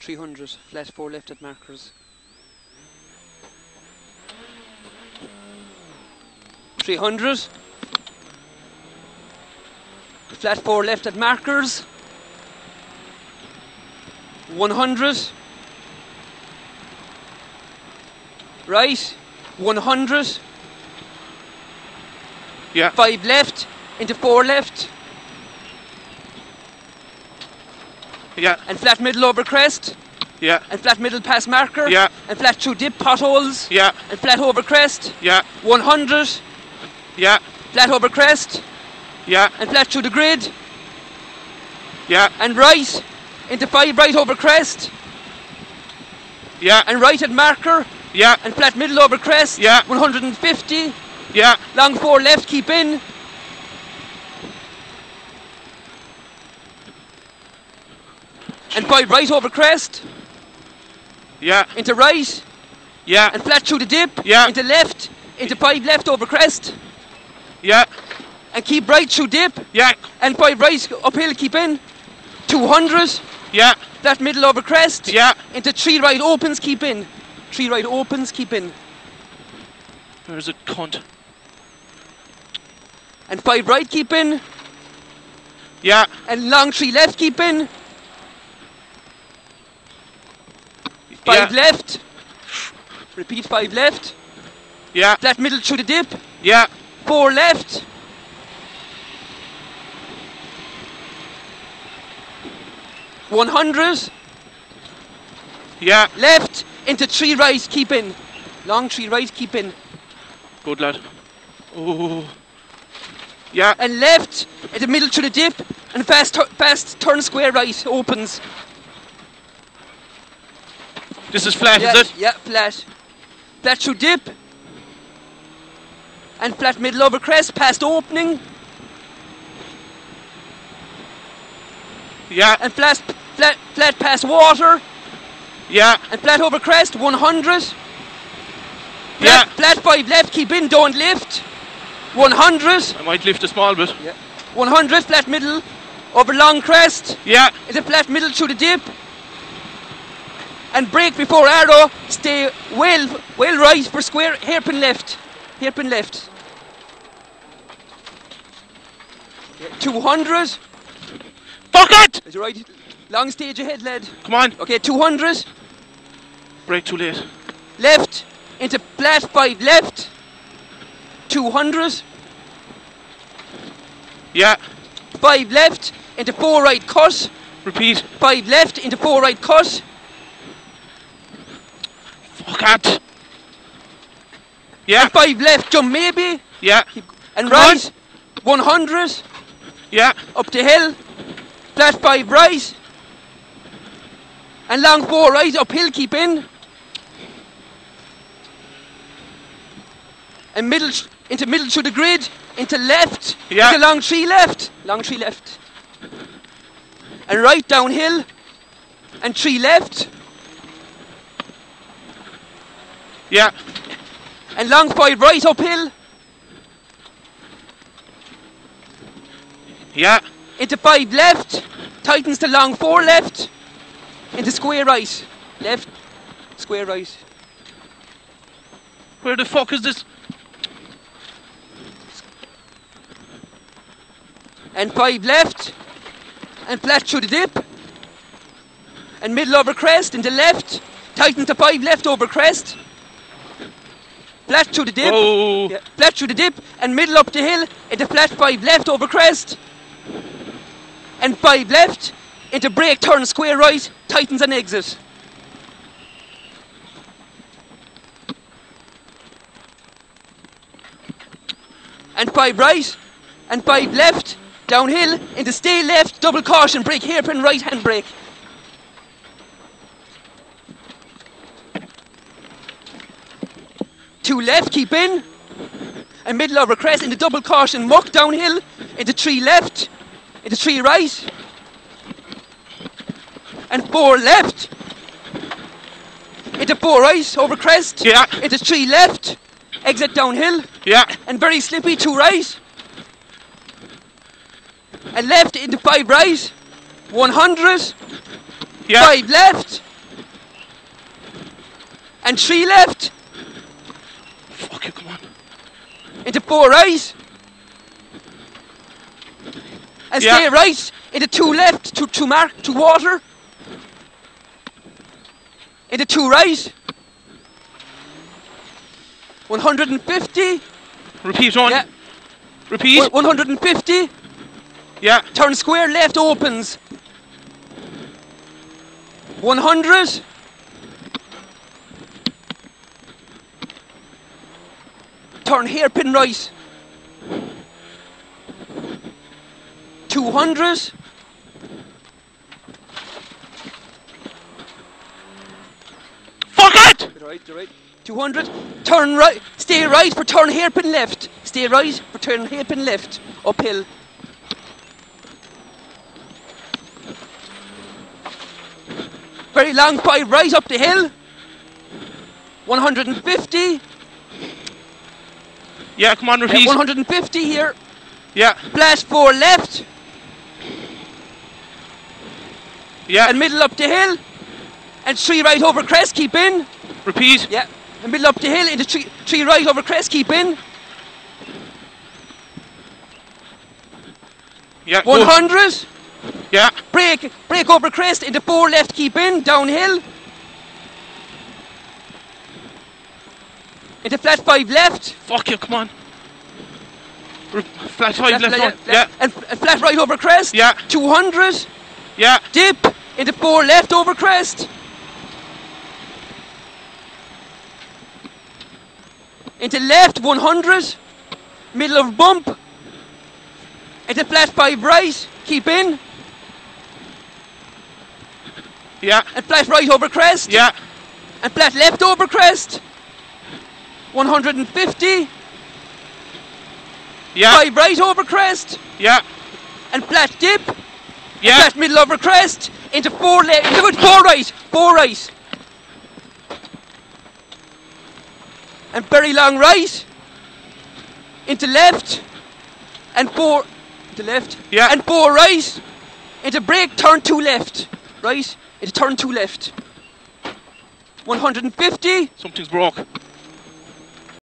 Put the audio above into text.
300. Flat 4 left at markers. 300. Flat 4 left at markers. 100. Right. 100. Yeah. 5 left. Into 4 left. Yeah. And flat middle over crest. Yeah. And flat middle past marker. Yeah. And flat through dip potholes. Yeah. And flat over crest. Yeah. 100. Yeah. Flat over crest. Yeah. And flat through the grid. Yeah. And right. Into 5 right over crest. Yeah. And right at marker. Yeah. And flat middle over crest. Yeah. 150. Yeah. Long 4 left, keep in. And 5 right over crest. Yeah. Into right. Yeah. And flat through the dip. Yeah. Into left. Into 5 left over crest. Yeah. And keep right through dip. Yeah. And 5 right uphill, keep in. 200. Yeah. Flat middle over crest. Yeah. Into 3 right opens, keep in. 3 right opens, keep in. There's a cunt. And 5 right, keep in. Yeah. And long 3 left, keep in. 5 Yeah. left. Repeat 5 left. Yeah. Flat middle through the dip. Yeah. 4 left. One hundred Yeah. left into three right, keep in. Long three right, keep in. Good lad. Oh. Yeah. And left at the middle to the dip and fast fast turn square right opens. This is flat, yeah, is it? Yeah, flat. Flat through dip. And flat middle over crest, past opening. Yeah. And flat, flat, flat past water. Yeah. And flat over crest, 100. Yeah. Flat, flat 5 left, keep in, don't lift. 100. I might lift a small bit. Yeah. 100, flat middle, over long crest. Yeah. Is it flat middle through the dip. And brake before arrow. Stay well, well right for square. Hairpin left. Hairpin left. Yeah, 200. Fuck it! Is it right? Long stage ahead, lad. Come on. Okay, 200. Brake too late. Left into flat 5 left. 200. Yeah. 5 left into 4 right cut. Repeat. 5 left into 4 right cut. Fuck it. Yeah. And 5 left jump maybe. Yeah. And Come on. right. 100. Yeah. Up the hill. Flat 5 right. And long 4 right. Uphill keep in. And middle into middle to the grid. Into left. Yeah. Into long 3 left. Long 3 left. And right downhill. And 3 left. Yeah. And long 5 right uphill. Yeah. Into 5 left. Tightens to long 4 left. Into square right. Left. Square right. Where the fuck is this? And 5 left. And flat through the dip. And middle over crest into left. Tighten to 5 left over crest. Flat through the dip. Oh. Yeah, flat through the dip. And middle up the hill. Into flat 5 left over crest. And 5 left. Into brake turn square right. Tightens and exit. and five right, and five left, downhill, into stay left, double caution, brake hairpin, right hand brake. Two left, keep in, and middle over crest, into double caution, muck downhill, into three left, into three right, and four left, into four right, over crest, Yeah. into three left, exit downhill, Yeah. and very slippy, two right. And left into five right. 100. Yeah. Five left. and three left, Fuck you, come on. into four right, and Yeah. stay right, into two left, to, to mark, to water, into two right, 150, Repeat on. yeah, Repeat. 150, Yeah. turn square left opens, 100, turn hairpin right, 200, Fuck it! Right, right. 200. Turn right. Stay right for turn hairpin left. Stay right for turn hairpin left. Uphill. Very long five right up the hill. 150. Yeah, come on, repeat. 150 here. Yeah. Flash four left Yeah. and middle up the hill. And three right over crest. Keep in. Repeat. Yeah. And middle up the hill into three, three right over crest. Keep in. Yeah. good. 100. Yeah. Brake, brake over crest into four left, keep in, downhill. Into flat five left. Fuck you, come on. Flat five Left, left, left, Yeah. And, and flat right over crest. Yeah. 200. Yeah. Dip into four left over crest. Into left 100. Middle of bump. Into flat five right. Keep in. Yeah. And flat right over crest. Yeah. And flat left over crest. 150. Yeah. Five right over crest. Yeah. And flat dip. Yeah. Flat middle over crest. Into four left. Look at four right. Four right. And very long right. Into left. And four. Into left. Yeah. And four right. Into brake. Turn two left. Right. Into turn two left. 150. Something's broke.